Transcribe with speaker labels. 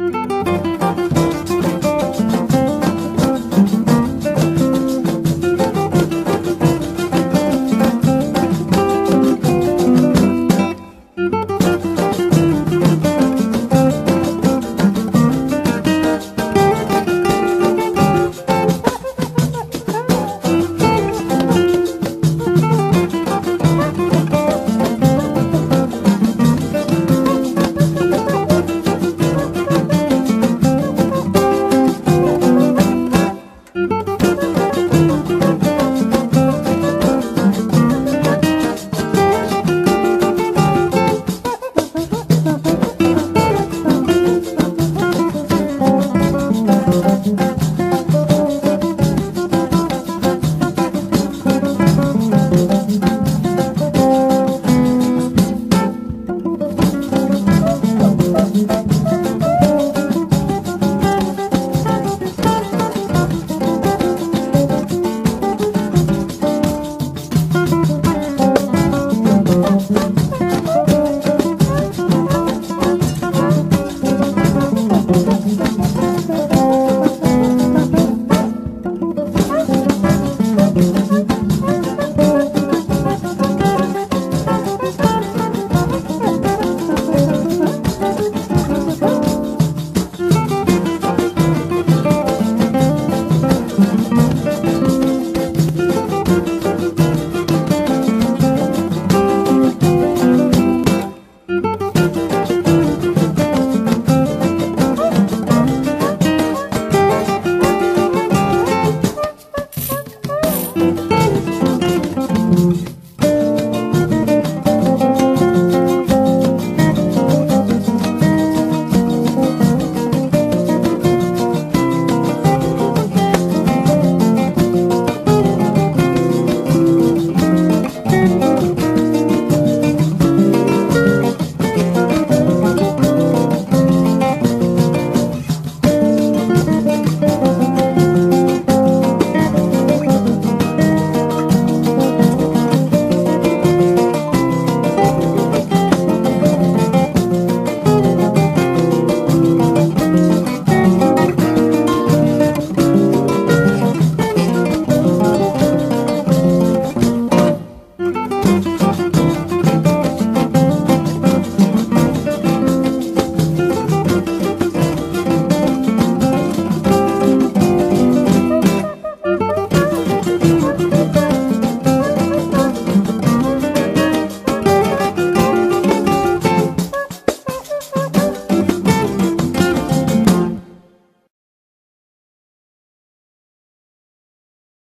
Speaker 1: You.